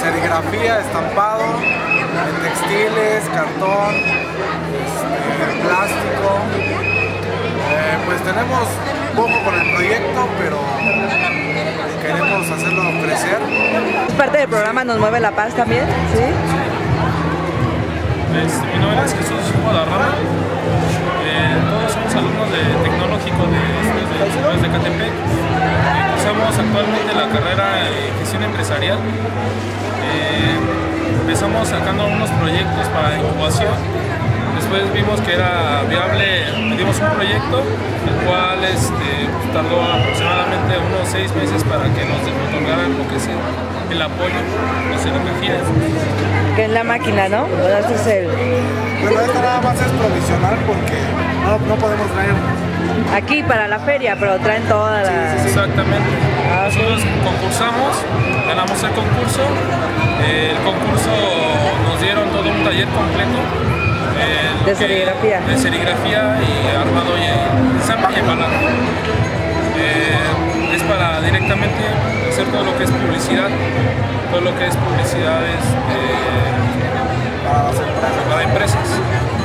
serigrafía, estampado, en textiles, cartón, este, plástico. Eh, pues tenemos poco con el proyecto, pero queremos hacerlo crecer. Es parte del programa Nos Mueve la Paz también, ¿sí? Este, mi nombre es Jesús Guadarrama. Eh, todos somos alumnos de tecnológico de, de, de, de Catepec. Cursamos actualmente la carrera de gestión empresarial. Eh, empezamos sacando unos proyectos para incubación. Después vimos que era viable, pedimos un proyecto, el cual este, tardó aproximadamente unos seis meses para que nos otorgaran lo que es el, apoyo, las energías. Que es la máquina, ¿no? Este es el... Bueno, esta nada más es provisional porque no, no podemos traer Aquí para la feria, pero traen toda la... Exactamente. Nosotros concursamos, ganamos el concurso. El concurso nos dieron todo un taller completo. eh, De serigrafía. De serigrafía y armado y ensamblaje y embalado. Eh, es para directamente hacer todo lo que es publicidad, todo lo que es publicidad este, para empresas.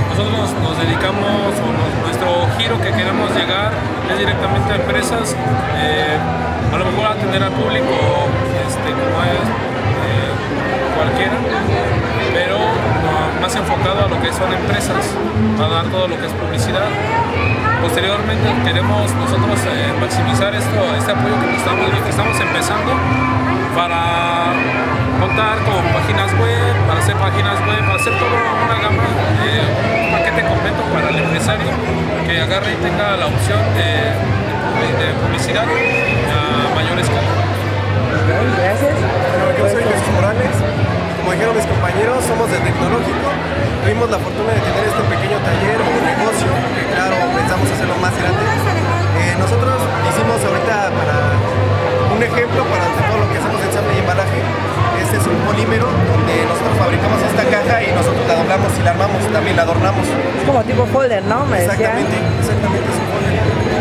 Nosotros nos dedicamos, o nos- nuestro giro que queremos llegar es directamente a empresas, eh, a lo mejor atender al público este, como es eh, cualquiera, más enfocado a lo que son empresas, a dar todo lo que es publicidad. Posteriormente queremos nosotros eh, maximizar esto, este apoyo que estamos, que estamos empezando para contar con páginas web, para hacer páginas web, para hacer toda una gama, eh, un paquete completo para el empresario que agarre y tenga la opción de, de- de publicidad a mayor escala. Gracias. Bueno, yo soy Jesús Morales. Como dijeron mis compañeros, somos de tecnológico. Tuvimos la fortuna de tener este pequeño taller o negocio, que claro, pensamos hacerlo más grande. Eh, nosotros hicimos ahorita para un ejemplo para todo lo que hacemos ensamble y embalaje. Este es un polímero donde nosotros fabricamos esta caja y nosotros la doblamos y la armamos, también la adornamos. Es como tipo folder, ¿no? Me decían. Exactamente, exactamente es un folder.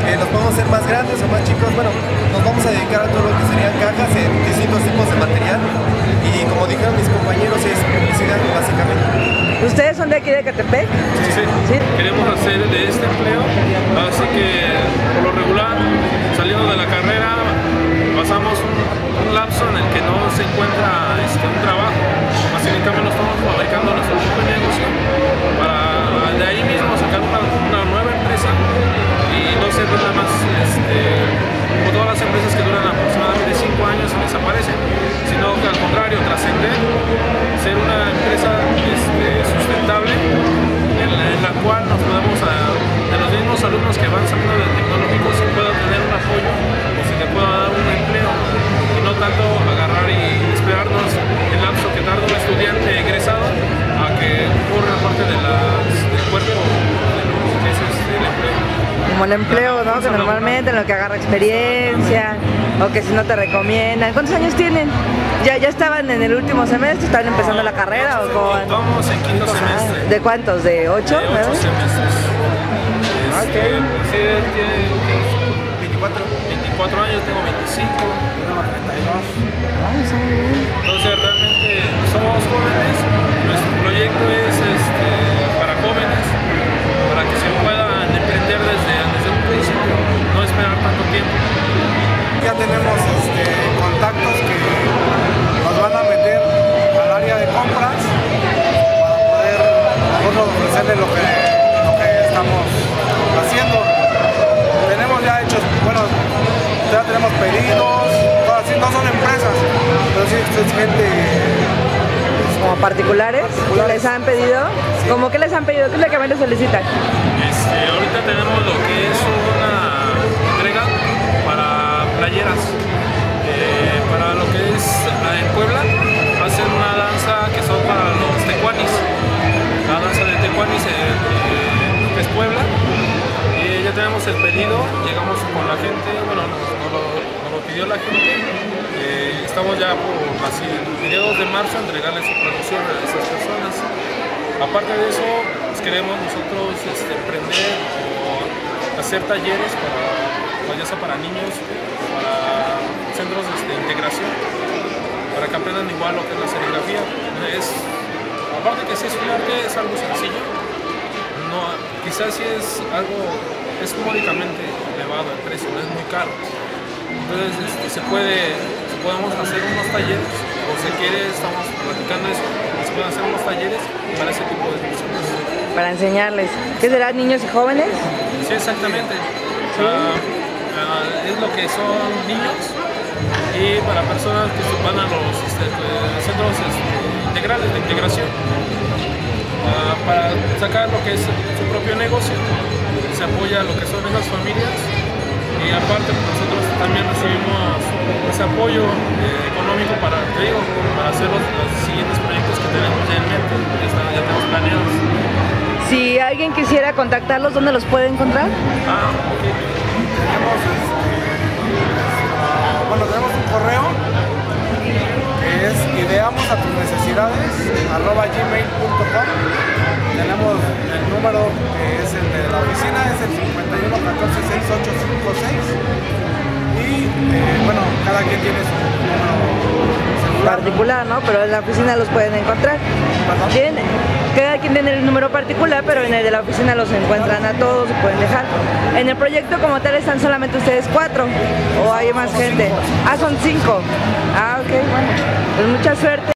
Eh, los podemos hacer más grandes o más chicos. Bueno, nos vamos a dedicar a todo lo que serían cajas en distintos tipos de son de aquí de Catepec? Sí, Sí. Queremos hacer de este empleo, así que por lo regular, alumnos que van saliendo del tecnológico, se pueda tener un apoyo o se te pueda dar un empleo y no tanto agarrar y esperarnos el lapso que tarda un estudiante egresado a que ocurra parte de las, del cuerpo que es el empleo. Como el empleo, ¿no? Que normalmente en lo que agarra experiencia o que si no te recomiendan. ¿Cuántos años tienen? ¿Ya, ya estaban en el último semestre? ¿Estaban empezando la carrera o cómo? Vamos en quinto semestre. ¿De cuántos? ¿De ocho? de ocho nueve? Semestres. Este, sí, él tiene 24. 24 años, tengo 25. Ay, son muy bien. Entonces realmente pedidos, todo así, no son empresas, pero sí es gente Como particulares, Particulares. les han pedido. ¿Cómo que les han pedido? ¿Qué es lo que más les solicitan? Este, ahorita tenemos lo que es una El pedido, llegamos con la gente, bueno, nos, lo, pidió la gente. eh, estamos ya por así, mediados de marzo a entregarle su producción a esas personas. Aparte de eso, pues, queremos nosotros este, emprender o hacer talleres para, sea para niños, para centros este, de integración para que aprendan igual lo que es la serigrafía. Es, aparte que si es un arte, es algo sencillo. No, quizás si es algo, es módicamente elevado el precio, no es muy caro. Entonces este, se puede, podemos hacer unos talleres, o si quiere, estamos platicando eso, se pueden hacer unos talleres para ese tipo de personas. Para enseñarles. ¿Qué será, niños y jóvenes? Sí, exactamente. Ah, ah, es lo que son niños y para personas que van a los este, centros este, integrales de integración uh, para sacar lo que es su propio negocio. Se apoya lo que son esas familias y aparte pues, nosotros también recibimos ese apoyo eh, económico para, digo, para hacer los, los, siguientes proyectos que tenemos ya en mente, ya, está, ya tenemos planeados. Si alguien quisiera contactarlos, ¿dónde los puede encontrar? Ah, ok. Tenemos, este, uh, bueno, tenemos un correo que es ideamos a tus necesidades arroba gmail.com tenemos el número que es el oficina, es el 51 14 6856 y eh, bueno, cada quien tiene su número particular, ¿no? Pero en la oficina los pueden encontrar. Bien, cada quien tiene el número particular, pero en el de la oficina los encuentran a todos, se pueden dejar. En el proyecto como tal están solamente ustedes cuatro, o hay más gente. Ah, son cinco. Ah, ok, bueno. Pues mucha suerte.